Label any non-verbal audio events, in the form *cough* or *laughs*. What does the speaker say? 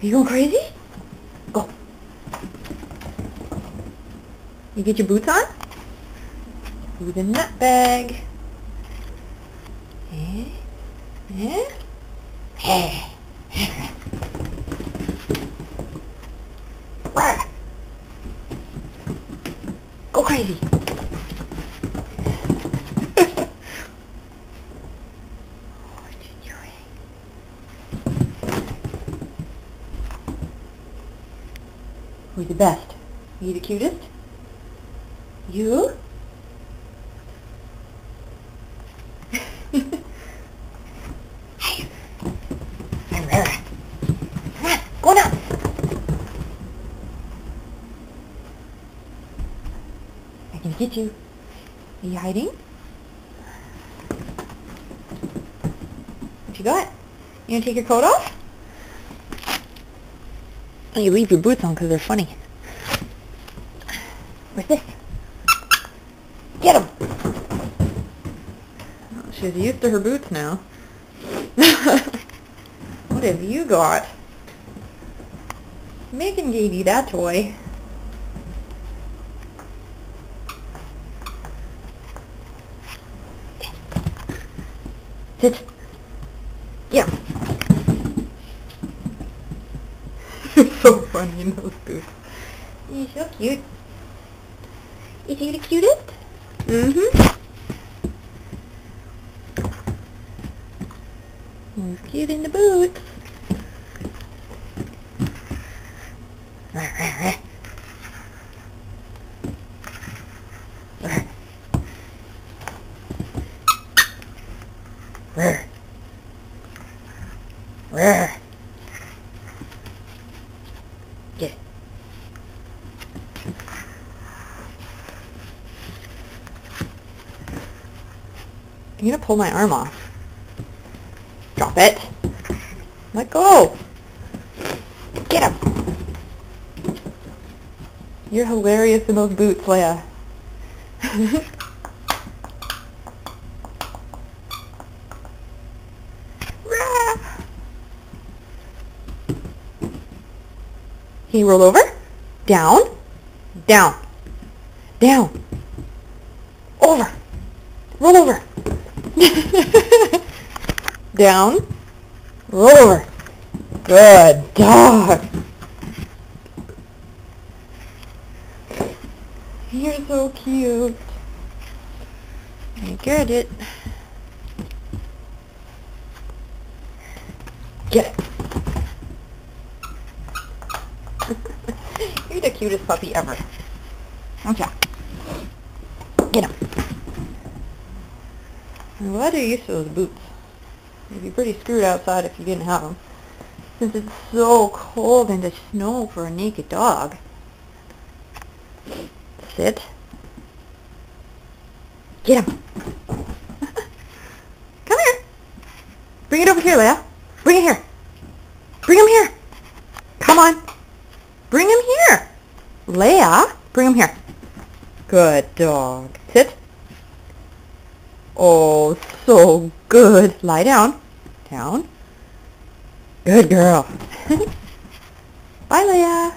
Are you going crazy? Go. You get your boots on? Through the nut bag. Eh? Eh? Eh. Go crazy. Who's the best? You the cutest? You? hey. I'm Rara. Come on, go now. I can get you. Are you hiding? What you got? You gonna take your coat off? Oh, you leave your boots on because they're funny. Where's this? Get him! Oh, she's used to her boots now. *laughs* what have you got? Megan gave you that toy. Sit. Yeah. You're so funny in those boots. You're so cute. Is he the cutest? Mm-hmm. He's cute in the boots. Get it. You're gonna pull my arm off. Drop it. Let go. Get him. You're hilarious in those boots, Leya. *laughs* Can you roll over? Down. Down. Down. Over. Roll over. *laughs* Down. Roll over. Good dog. You're so cute. I get it. Get it. You're the cutest puppy ever. Okay. Get him. I'm glad you're used to those boots. You'd be pretty screwed outside if you didn't have them. Since it's so cold in the snow for a naked dog. Sit. Get him. *laughs* Come here. Bring it over here, Leya. Bring it here. Bring him here. Come on. Bring him here. Leya, bring him here. Good dog. Sit. Oh, so good. Lie down. Down. Good girl. *laughs* Bye, Leya.